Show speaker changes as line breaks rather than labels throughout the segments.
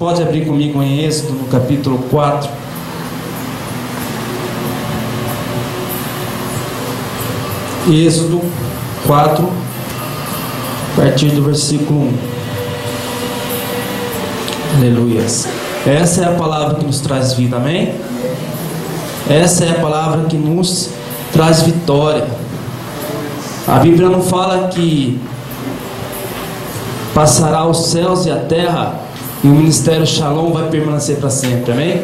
Pode abrir comigo em Êxodo, no capítulo 4. Êxodo 4, a partir do versículo 1. Aleluias. Essa é a palavra que nos traz vida, amém? Essa é a palavra que nos traz vitória. A Bíblia não fala que passará os céus e a terra e o ministério Shalom vai permanecer para sempre, amém?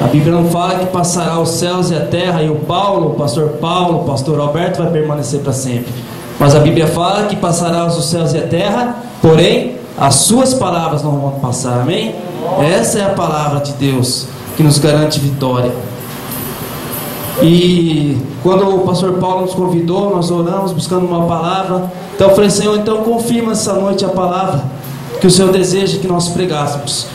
A Bíblia não fala que passará os céus e a terra e o Paulo, o pastor Paulo, o pastor Alberto vai permanecer para sempre. Mas a Bíblia fala que passará os céus e a terra, porém as suas palavras não vão passar, amém? Essa é a palavra de Deus que nos garante vitória. E quando o pastor Paulo nos convidou, nós oramos buscando uma palavra. Então eu falei, Senhor, então confirma essa noite a palavra que o Senhor deseja que nós pregássemos.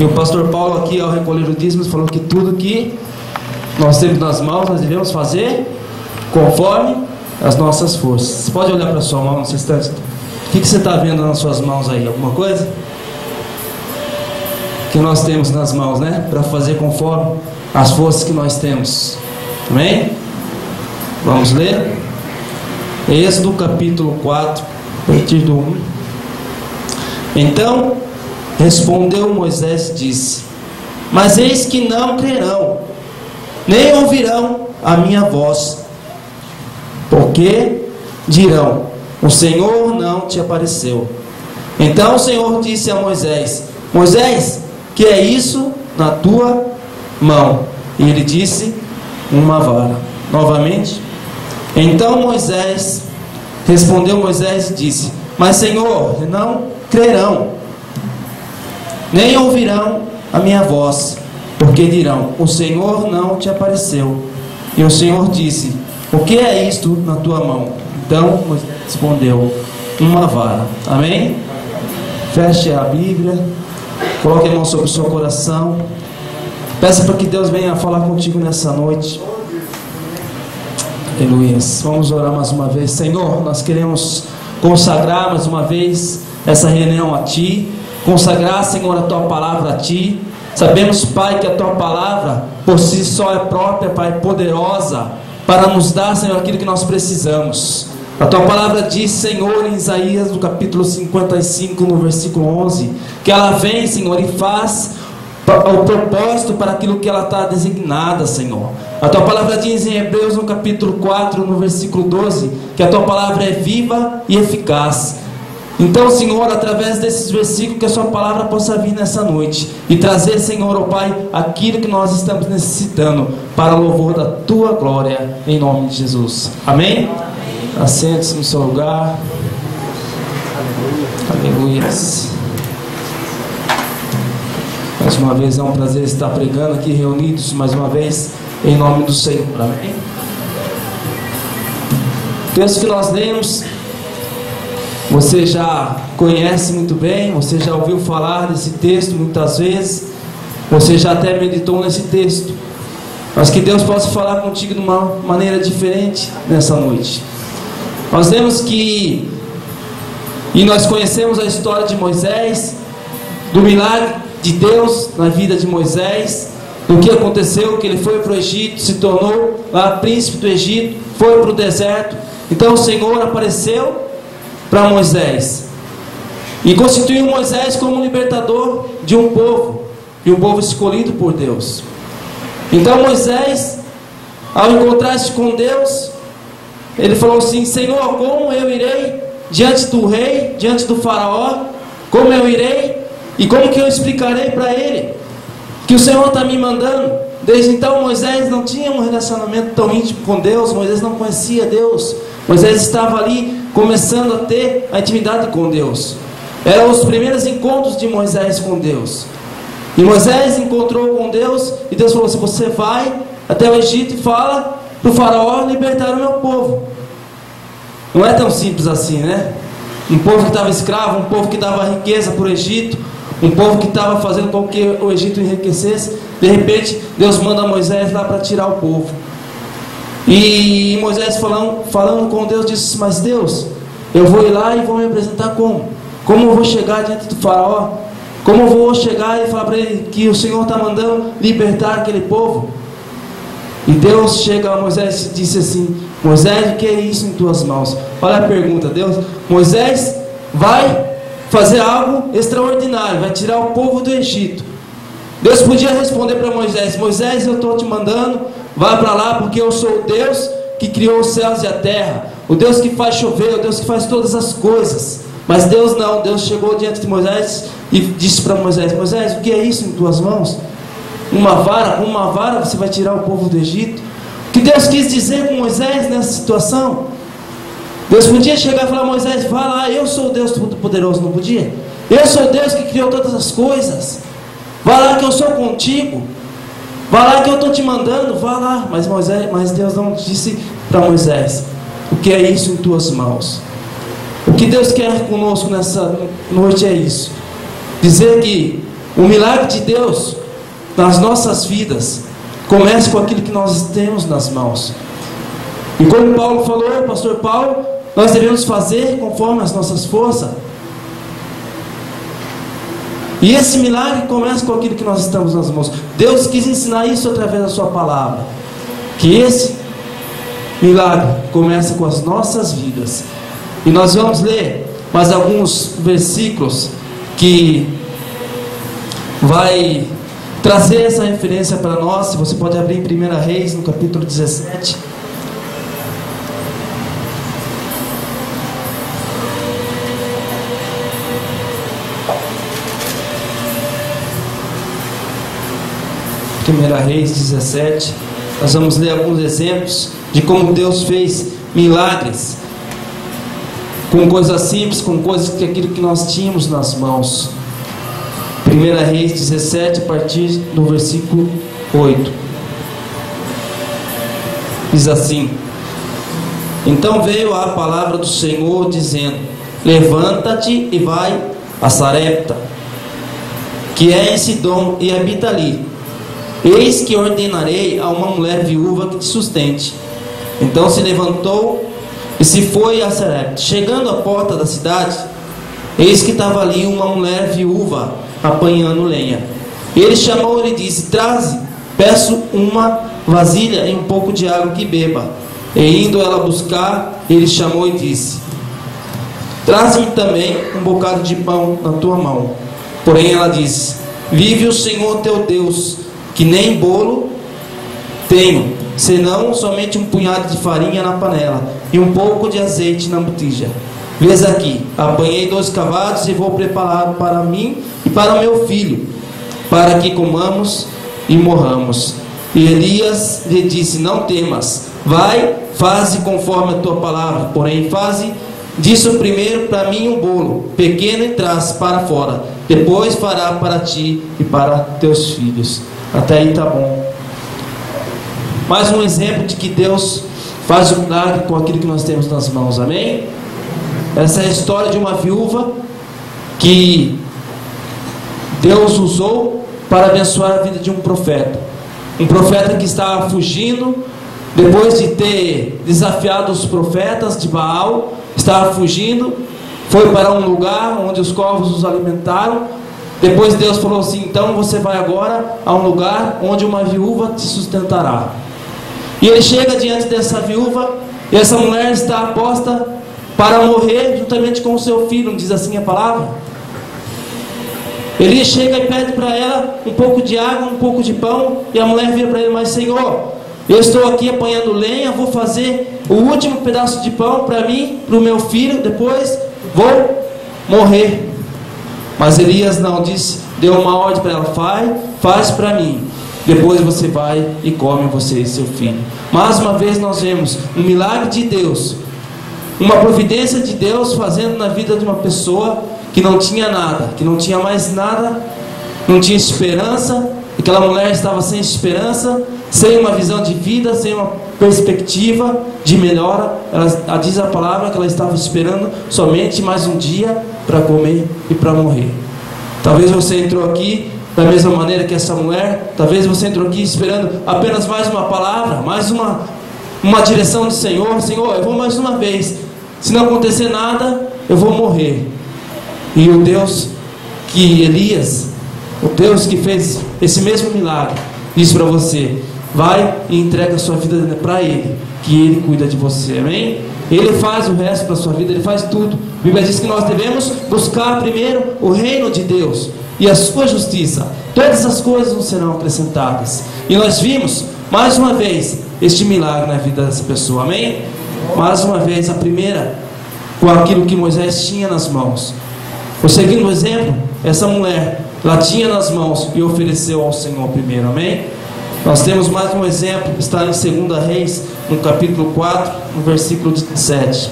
E o pastor Paulo aqui ao recolher o dízimo falou que tudo que nós temos nas mãos nós devemos fazer conforme as nossas forças. Você pode olhar para sua mão nesse instante? O que, que você está vendo nas suas mãos aí? Alguma coisa? Que nós temos nas mãos, né? Para fazer conforme as forças que nós temos. Amém? Vamos ler? Êxodo capítulo 4, a partir do 1. Então respondeu Moisés e disse: Mas eis que não crerão, nem ouvirão a minha voz, porque dirão: O Senhor não te apareceu. Então o Senhor disse a Moisés: Moisés, que é isso na tua mão? E ele disse: Uma vara. Novamente. Então Moisés respondeu Moisés e disse: Mas Senhor, não crerão, nem ouvirão a minha voz, porque dirão: O Senhor não te apareceu. E o Senhor disse: O que é isto na tua mão? Então respondeu: Uma vara. Amém? Feche a Bíblia, coloque a mão sobre o seu coração. Peça para que Deus venha falar contigo nessa noite. Aleluia. Vamos orar mais uma vez. Senhor, nós queremos consagrar mais uma vez essa reunião a Ti, consagrar, Senhor, a Tua palavra a Ti. Sabemos, Pai, que a Tua palavra por si só é própria, Pai, poderosa para nos dar, Senhor, aquilo que nós precisamos. A Tua palavra diz, Senhor, em Isaías, no capítulo 55, no versículo 11, que ela vem, Senhor, e faz o propósito para aquilo que ela está designada, Senhor. A tua palavra diz em Hebreus, no capítulo 4, no versículo 12, que a tua palavra é viva e eficaz. Então, Senhor, através desses versículos, que a Sua palavra possa vir nessa noite e trazer, Senhor, ó oh Pai, aquilo que nós estamos necessitando para o louvor da Tua glória, em nome de Jesus. Amém? Assente-se no seu lugar. Aleluia. Mais uma vez é um prazer estar pregando aqui reunidos, mais uma vez, em nome do Senhor. Amém? O texto que nós lemos você já conhece muito bem, você já ouviu falar desse texto muitas vezes, você já até meditou nesse texto. Mas que Deus possa falar contigo de uma maneira diferente nessa noite. Nós vemos que, e nós conhecemos a história de Moisés, do milagre de Deus na vida de Moisés, do que aconteceu, que ele foi para o Egito, se tornou lá príncipe do Egito, foi para o deserto. Então o Senhor apareceu para Moisés. E constituiu Moisés como libertador de um povo, e um povo escolhido por Deus. Então Moisés, ao encontrar-se com Deus, ele falou assim: Senhor, como eu irei diante do rei, diante do faraó? Como eu irei? E como que eu explicarei para ele que o Senhor está me mandando? Desde então Moisés não tinha um relacionamento tão íntimo com Deus, Moisés não conhecia Deus. Moisés estava ali começando a ter a intimidade com Deus. Eram os primeiros encontros de Moisés com Deus. E Moisés encontrou com Deus e Deus falou assim: Você vai até o Egito e fala para o faraó libertar o meu povo. Não é tão simples assim, né? Um povo que estava escravo, um povo que dava riqueza para o Egito, um povo que estava fazendo com que o Egito enriquecesse. De repente, Deus manda Moisés lá para tirar o povo. E Moisés falando, falando com Deus disse: Mas Deus, eu vou ir lá e vou me apresentar como? Como eu vou chegar diante do Faraó? Como eu vou chegar e falar para ele que o Senhor está mandando libertar aquele povo? E Deus chega a Moisés e disse assim: Moisés, o que é isso em tuas mãos? Olha a pergunta, Deus. Moisés vai fazer algo extraordinário, vai tirar o povo do Egito. Deus podia responder para Moisés: Moisés, eu estou te mandando, vai para lá, porque eu sou o Deus que criou os céus e a terra, o Deus que faz chover, o Deus que faz todas as coisas. Mas Deus não, Deus chegou diante de Moisés e disse para Moisés: Moisés, o que é isso em tuas mãos? Uma vara, com uma vara você vai tirar o povo do Egito. O que Deus quis dizer com Moisés nessa situação? Deus podia chegar e falar: Moisés, vá lá, eu sou o Deus Todo-Poderoso, não podia? Eu sou o Deus que criou todas as coisas. Vá lá que eu sou contigo. Vá lá que eu estou te mandando, vá lá. Mas, Moisés, mas Deus não disse para Moisés: O que é isso em tuas mãos? O que Deus quer conosco nessa noite é isso: dizer que o milagre de Deus nas nossas vidas começa com aquilo que nós temos nas mãos. E como Paulo falou, pastor Paulo, nós devemos fazer conforme as nossas forças. E esse milagre começa com aquilo que nós estamos nas mãos. Deus quis ensinar isso através da Sua palavra. Que esse milagre começa com as nossas vidas. E nós vamos ler mais alguns versículos que vai trazer essa referência para nós. Você pode abrir em 1 Reis, no capítulo 17. Primeira Reis 17, nós vamos ler alguns exemplos de como Deus fez milagres com coisas simples, com coisas que aquilo que nós tínhamos nas mãos. 1 Reis 17, a partir do versículo 8. Diz assim: Então veio a palavra do Senhor dizendo: Levanta-te e vai a Sarepta, que é em Sidom, e habita ali. Eis que ordenarei a uma mulher viúva que te sustente. Então se levantou e se foi a Sarepta. Chegando à porta da cidade, eis que estava ali uma mulher viúva apanhando lenha. Ele chamou e disse: Traze, peço uma vasilha e um pouco de água que beba. E indo ela buscar, ele chamou e disse: Traze-me também um bocado de pão na tua mão. Porém ela disse: Vive o Senhor teu Deus que nem bolo tenho, senão somente um punhado de farinha na panela e um pouco de azeite na botija. Vês aqui, apanhei dois cavalos e vou preparar para mim e para meu filho, para que comamos e morramos. E Elias lhe disse: Não temas, vai, faze conforme a tua palavra, porém faze disso primeiro para mim um bolo, pequeno e traz para fora, depois fará para ti e para teus filhos. Até aí tá bom. Mais um exemplo de que Deus faz um milagre com aquilo que nós temos nas mãos, amém? Essa é a história de uma viúva que Deus usou para abençoar a vida de um profeta. Um profeta que estava fugindo, depois de ter desafiado os profetas de Baal, estava fugindo, foi para um lugar onde os corvos os alimentaram, depois Deus falou assim: então você vai agora a um lugar onde uma viúva te sustentará. E ele chega diante dessa viúva, e essa mulher está aposta para morrer juntamente com o seu filho, diz assim a palavra? Ele chega e pede para ela um pouco de água, um pouco de pão, e a mulher vira para ele: Mas Senhor, eu estou aqui apanhando lenha, vou fazer o último pedaço de pão para mim, para o meu filho, depois vou morrer. Mas Elias não disse, deu uma ordem para ela: faz, faz para mim. Depois você vai e come você e seu filho. Mais uma vez nós vemos um milagre de Deus, uma providência de Deus fazendo na vida de uma pessoa que não tinha nada, que não tinha mais nada, não tinha esperança. Aquela mulher estava sem esperança, sem uma visão de vida, sem uma perspectiva de melhora. Ela diz a palavra que ela estava esperando somente mais um dia para comer e para morrer. Talvez você entrou aqui da mesma maneira que essa mulher, talvez você entrou aqui esperando apenas mais uma palavra, mais uma, uma direção do Senhor. Senhor, eu vou mais uma vez. Se não acontecer nada, eu vou morrer. E o Deus que Elias, o Deus que fez esse mesmo milagre, diz para você: vai e entrega a sua vida para Ele, que Ele cuida de você, amém? Ele faz o resto da sua vida, Ele faz tudo. A Bíblia diz que nós devemos buscar primeiro o reino de Deus e a sua justiça. Todas as coisas não serão acrescentadas. E nós vimos, mais uma vez, este milagre na vida dessa pessoa, amém? Mais uma vez, a primeira, com aquilo que Moisés tinha nas mãos. O exemplo, essa mulher, ela tinha nas mãos e ofereceu ao Senhor primeiro, amém? Nós temos mais um exemplo, está em 2 Reis, no capítulo 4, no versículo 17.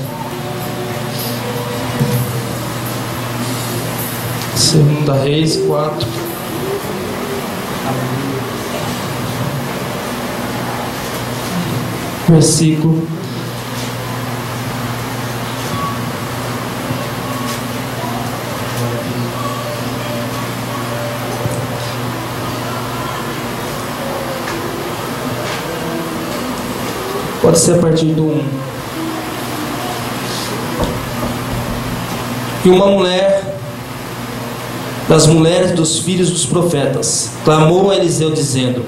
Segunda Reis 4. Versículo Pode ser a partir do 1. E uma mulher das mulheres dos filhos dos profetas clamou a Eliseu dizendo: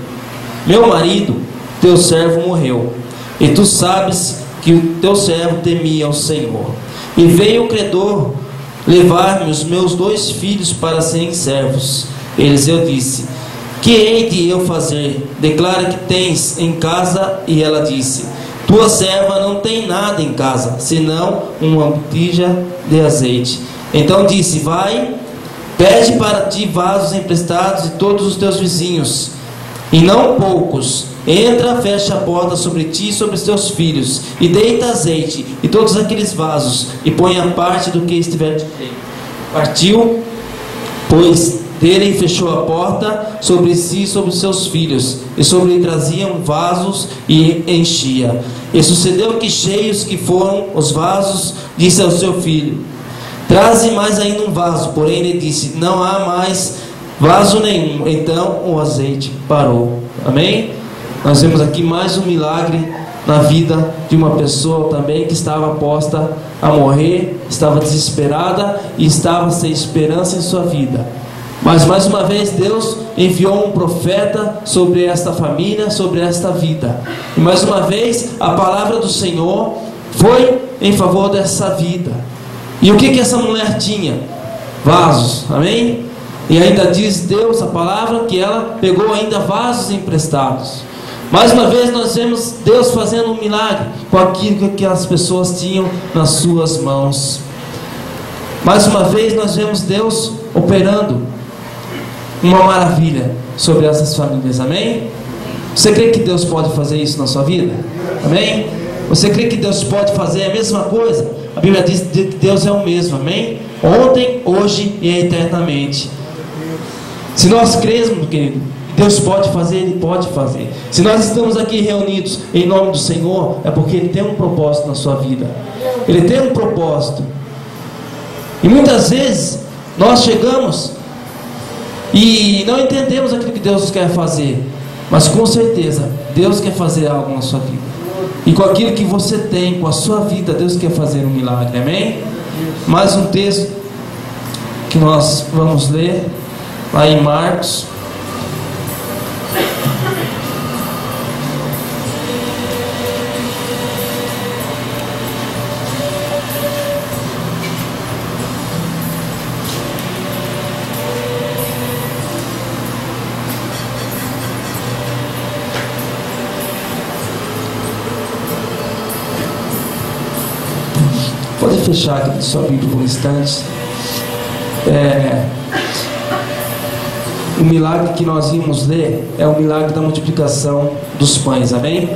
Meu marido, teu servo morreu, e tu sabes que o teu servo temia ao Senhor. E veio o credor levar-me os meus dois filhos para serem servos. Eliseu disse: Que hei de eu fazer? Declara que tens em casa. E ela disse: tua serva não tem nada em casa, senão uma botija de azeite. Então disse: Vai, pede para ti vasos emprestados de todos os teus vizinhos, e não poucos. Entra, fecha a porta sobre ti e sobre os teus filhos, e deita azeite e todos aqueles vasos, e põe a parte do que estiver de Partiu, pois dele fechou a porta sobre si e sobre seus filhos, e sobre ele traziam vasos e enchia. E sucedeu que cheios que foram os vasos, disse ao seu filho: Traze mais ainda um vaso. Porém ele disse: Não há mais vaso nenhum. Então o azeite parou. Amém? Nós vemos aqui mais um milagre na vida de uma pessoa também que estava posta a morrer, estava desesperada e estava sem esperança em sua vida. Mas mais uma vez Deus enviou um profeta sobre esta família, sobre esta vida. E mais uma vez a palavra do Senhor foi em favor dessa vida. E o que que essa mulher tinha? Vasos, amém? E ainda diz Deus a palavra que ela pegou ainda vasos emprestados. Mais uma vez nós vemos Deus fazendo um milagre com aquilo que as pessoas tinham nas suas mãos. Mais uma vez nós vemos Deus operando uma maravilha sobre essas famílias, amém? Você crê que Deus pode fazer isso na sua vida? Amém? Você crê que Deus pode fazer a mesma coisa? A Bíblia diz que Deus é o mesmo, amém? Ontem, hoje e eternamente. Se nós cremos, querido, Deus pode fazer, Ele pode fazer. Se nós estamos aqui reunidos em nome do Senhor, é porque Ele tem um propósito na sua vida. Ele tem um propósito. E muitas vezes nós chegamos e não entendemos aquilo que Deus quer fazer. Mas com certeza, Deus quer fazer algo na sua vida. E com aquilo que você tem, com a sua vida, Deus quer fazer um milagre. Amém? Mais um texto que nós vamos ler lá em Marcos. Fechar aqui sua Bíblia por um instante. É, o milagre que nós íamos ler é o milagre da multiplicação dos pães, amém?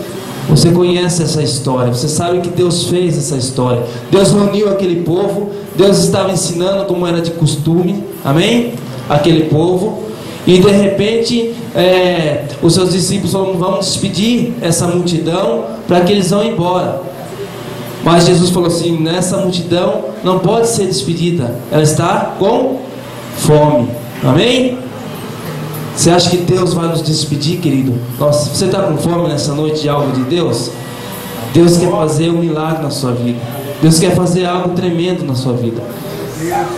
Você conhece essa história, você sabe que Deus fez essa história. Deus reuniu aquele povo, Deus estava ensinando como era de costume, amém? Aquele povo, e de repente é, os seus discípulos vão, vão despedir essa multidão para que eles vão embora. Mas Jesus falou assim: nessa multidão não pode ser despedida, ela está com fome. Amém? Você acha que Deus vai nos despedir, querido? Nossa, você está com fome nessa noite de algo de Deus? Deus quer fazer um milagre na sua vida. Deus quer fazer algo tremendo na sua vida.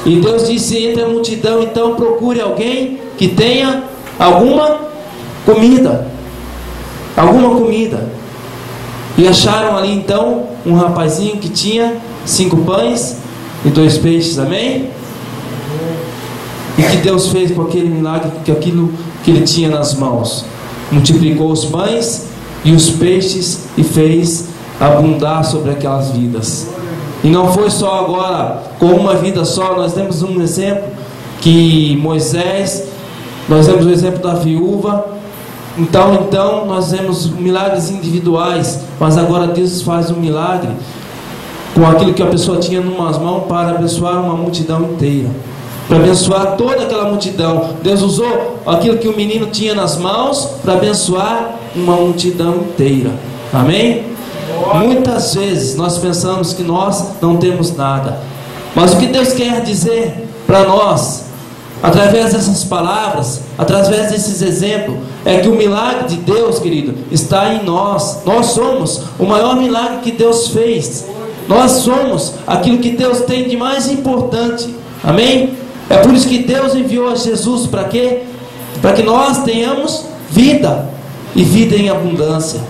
E Deus disse entre a multidão, então procure alguém que tenha alguma comida. Alguma comida. E acharam ali então um rapazinho que tinha cinco pães e dois peixes, amém? E que Deus fez com aquele milagre, com aquilo que ele tinha nas mãos. Multiplicou os pães e os peixes e fez abundar sobre aquelas vidas. E não foi só agora com uma vida só, nós temos um exemplo que Moisés, nós temos o exemplo da viúva. Então, então nós vemos milagres individuais, mas agora Deus faz um milagre com aquilo que a pessoa tinha numas mãos para abençoar uma multidão inteira. Para abençoar toda aquela multidão. Deus usou aquilo que o menino tinha nas mãos para abençoar uma multidão inteira. Amém? Muitas vezes nós pensamos que nós não temos nada. Mas o que Deus quer dizer para nós, através dessas palavras, através desses exemplos, é que o milagre de Deus, querido, está em nós. Nós somos o maior milagre que Deus fez. Nós somos aquilo que Deus tem de mais importante. Amém? É por isso que Deus enviou a Jesus para quê? Para que nós tenhamos vida e vida em abundância.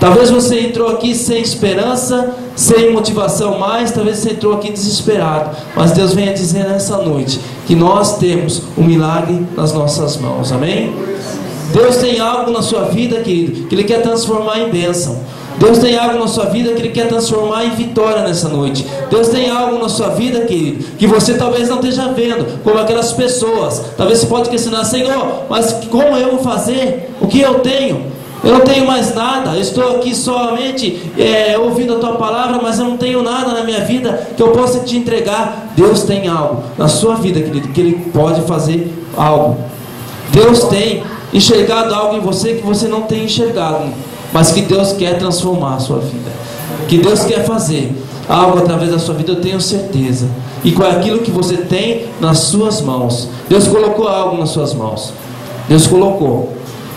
Talvez você entrou aqui sem esperança, sem motivação mais, talvez você entrou aqui desesperado. Mas Deus venha dizer nessa noite que nós temos um milagre nas nossas mãos. Amém? Deus tem algo na sua vida, querido, que Ele quer transformar em bênção. Deus tem algo na sua vida que Ele quer transformar em vitória nessa noite. Deus tem algo na sua vida, querido, que você talvez não esteja vendo, como aquelas pessoas. Talvez você pode questionar, Senhor, mas como eu vou fazer? O que eu tenho? Eu não tenho mais nada, eu estou aqui somente é, ouvindo a tua palavra, mas eu não tenho nada na minha vida que eu possa te entregar. Deus tem algo na sua vida, querido, que Ele pode fazer algo. Deus tem enxergado algo em você que você não tem enxergado, mas que Deus quer transformar a sua vida, que Deus quer fazer algo através da sua vida, eu tenho certeza. E com aquilo que você tem nas suas mãos, Deus colocou algo nas suas mãos. Deus colocou.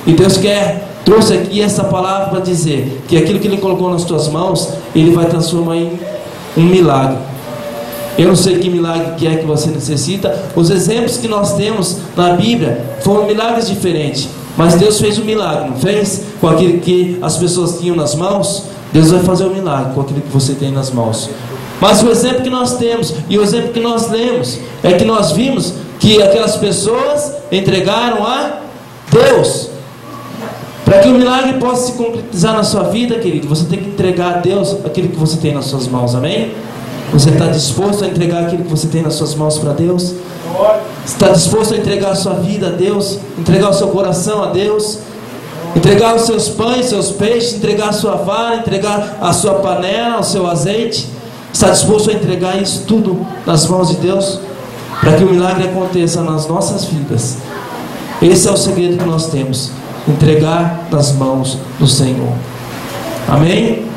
E Deus quer trouxe aqui essa palavra para dizer que aquilo que Ele colocou nas tuas mãos, Ele vai transformar em um milagre. Eu não sei que milagre que é que você necessita. Os exemplos que nós temos na Bíblia foram milagres diferentes. Mas Deus fez um milagre, não fez? Com aquilo que as pessoas tinham nas mãos. Deus vai fazer um milagre com aquilo que você tem nas mãos. Mas o exemplo que nós temos e o exemplo que nós lemos é que nós vimos que aquelas pessoas entregaram a Deus. Para que o milagre possa se concretizar na sua vida, querido, você tem que entregar a Deus aquilo que você tem nas suas mãos, amém? Você está disposto a entregar aquilo que você tem nas suas mãos para Deus? Está disposto a entregar a sua vida a Deus? Entregar o seu coração a Deus? Entregar os seus pães, seus peixes, entregar a sua vara, entregar a sua panela, o seu azeite? Está disposto a entregar isso tudo nas mãos de Deus? Para que o milagre aconteça nas nossas vidas. Esse é o segredo que nós temos entregar nas mãos do Senhor. Amém?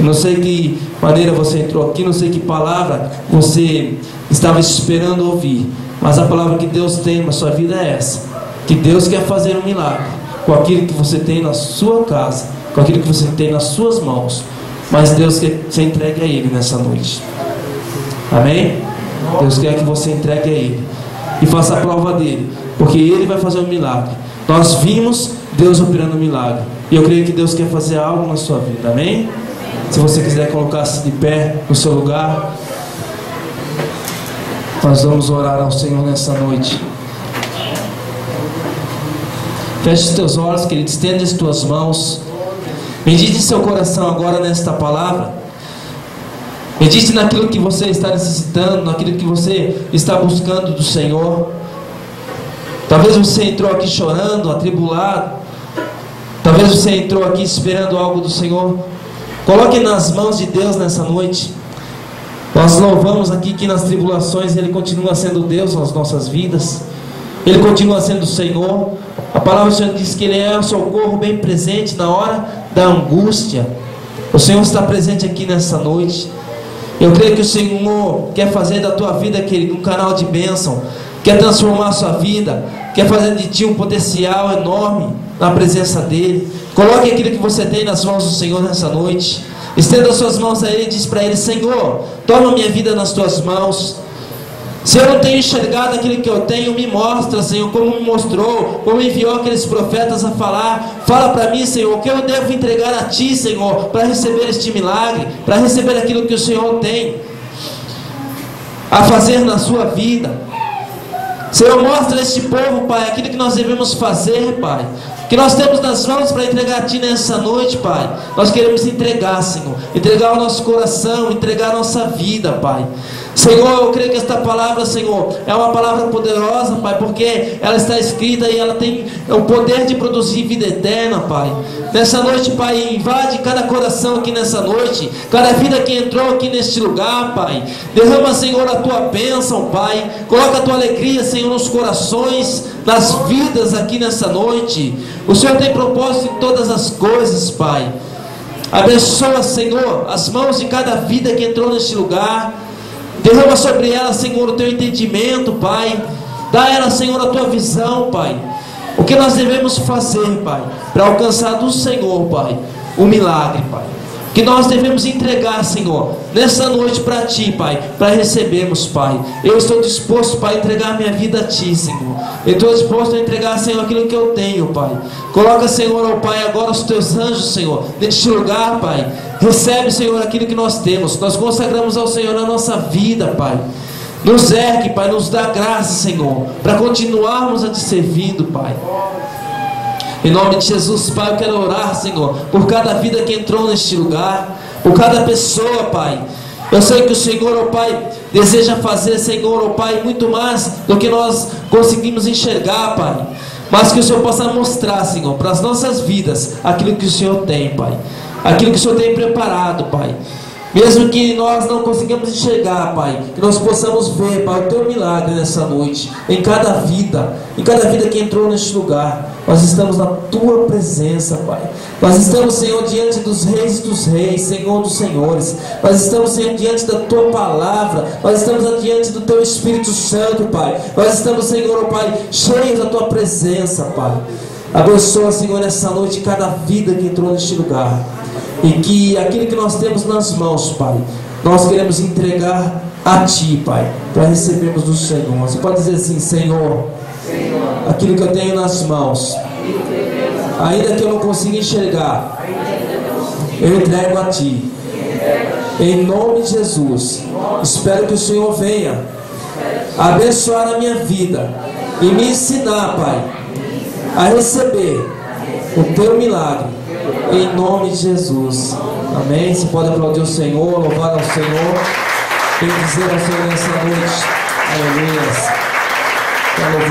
Não sei que maneira você entrou aqui, não sei que palavra você estava esperando ouvir, mas a palavra que Deus tem na sua vida é essa: que Deus quer fazer um milagre com aquilo que você tem na sua casa, com aquilo que você tem nas suas mãos, mas Deus quer que você entregue a Ele nessa noite. Amém? Deus quer que você entregue a Ele e faça a prova dele, porque Ele vai fazer um milagre. Nós vimos Deus operando um milagre. E eu creio que Deus quer fazer algo na sua vida. Amém? Se você quiser colocar-se de pé no seu lugar, nós vamos orar ao Senhor nessa noite. Feche os teus olhos, querido, estende as tuas mãos. Medite seu coração agora nesta palavra. Medite naquilo que você está necessitando, naquilo que você está buscando do Senhor. Talvez você entrou aqui chorando, atribulado. Talvez você entrou aqui esperando algo do Senhor. Coloque nas mãos de Deus nessa noite. Nós louvamos aqui que nas tribulações Ele continua sendo Deus nas nossas vidas. Ele continua sendo o Senhor. A palavra do Senhor diz que Ele é o socorro bem presente na hora da angústia. O Senhor está presente aqui nessa noite. Eu creio que o Senhor quer fazer da tua vida, querido, um canal de bênção. Quer transformar a sua vida. Quer fazer de ti um potencial enorme na presença dEle. Coloque aquilo que você tem nas mãos do Senhor nessa noite. Estenda as suas mãos a Ele e diz para Ele: Senhor, toma minha vida nas tuas mãos. Se eu não tenho enxergado aquilo que eu tenho, me mostra, Senhor, como me mostrou, como enviou aqueles profetas a falar. Fala para mim, Senhor, o que eu devo entregar a Ti, Senhor, para receber este milagre, para receber aquilo que o Senhor tem a fazer na sua vida. Senhor, mostra a este povo, Pai, aquilo que nós devemos fazer, Pai. Que nós temos nas mãos para entregar a Ti nessa noite, Pai. Nós queremos entregar, Senhor. Entregar o nosso coração, entregar a nossa vida, Pai. Senhor, eu creio que esta palavra, Senhor, é uma palavra poderosa, Pai, porque ela está escrita e ela tem o poder de produzir vida eterna, Pai. Nessa noite, Pai, invade cada coração aqui nessa noite, cada vida que entrou aqui neste lugar, Pai. Derrama, Senhor, a tua bênção, Pai. Coloca a tua alegria, Senhor, nos corações, nas vidas aqui nessa noite. O Senhor tem propósito em todas as coisas, Pai. Abençoa, Senhor, as mãos de cada vida que entrou neste lugar. Derrama sobre ela, Senhor, o teu entendimento, Pai. Dá a ela, Senhor, a tua visão, Pai. O que nós devemos fazer, Pai, para alcançar do Senhor, Pai, o milagre, Pai que nós devemos entregar, Senhor, nessa noite para Ti, Pai, para recebermos, Pai. Eu estou disposto, Pai, a entregar minha vida a Ti, Senhor. Eu estou disposto a entregar, Senhor, aquilo que eu tenho, Pai. Coloca, Senhor, ao Pai, agora os Teus anjos, Senhor, neste lugar, Pai. Recebe, Senhor, aquilo que nós temos. Nós consagramos ao Senhor a nossa vida, Pai. Nos ergue, Pai, nos dá graça, Senhor, para continuarmos a te servindo, Pai. Em nome de Jesus, Pai, eu quero orar, Senhor, por cada vida que entrou neste lugar, por cada pessoa, Pai. Eu sei que o Senhor, oh Pai, deseja fazer, Senhor, oh Pai, muito mais do que nós conseguimos enxergar, Pai. Mas que o Senhor possa mostrar, Senhor, para as nossas vidas aquilo que o Senhor tem, Pai. Aquilo que o Senhor tem preparado, Pai. Mesmo que nós não consigamos enxergar, Pai, que nós possamos ver, Pai, o teu milagre nessa noite, em cada vida, em cada vida que entrou neste lugar. Nós estamos na tua presença, Pai. Nós estamos, Senhor, diante dos reis dos reis, Senhor dos senhores. Nós estamos, Senhor, diante da tua palavra. Nós estamos diante do teu Espírito Santo, Pai. Nós estamos, Senhor, Pai, cheios da tua presença, Pai. Abençoa, Senhor, nessa noite cada vida que entrou neste lugar. E que aquilo que nós temos nas mãos, Pai, nós queremos entregar a Ti, Pai, para recebermos do Senhor. Você pode dizer assim, Senhor aquilo que eu tenho nas mãos, ainda que eu não consiga enxergar, eu entrego a Ti. Em nome de Jesus, espero que o Senhor venha abençoar a minha vida e me ensinar, Pai, a receber o Teu milagre em nome de Jesus. Amém. Você pode aplaudir o Senhor, louvar ao Senhor, bendizer ao Senhor nessa noite. Aleluia.